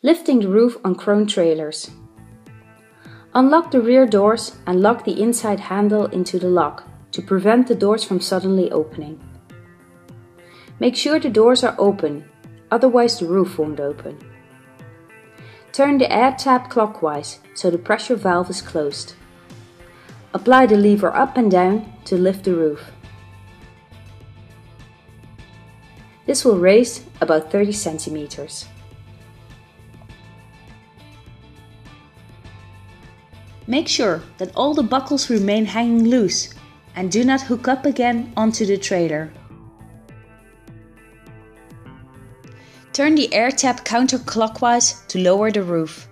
Lifting the roof on Krone trailers. Unlock the rear doors and lock the inside handle into the lock to prevent the doors from suddenly opening. Make sure the doors are open, otherwise the roof won't open. Turn the air tap clockwise so the pressure valve is closed. Apply the lever up and down to lift the roof. This will raise about 30 centimeters. Make sure that all the buckles remain hanging loose and do not hook up again onto the trailer. Turn the air tap counterclockwise to lower the roof.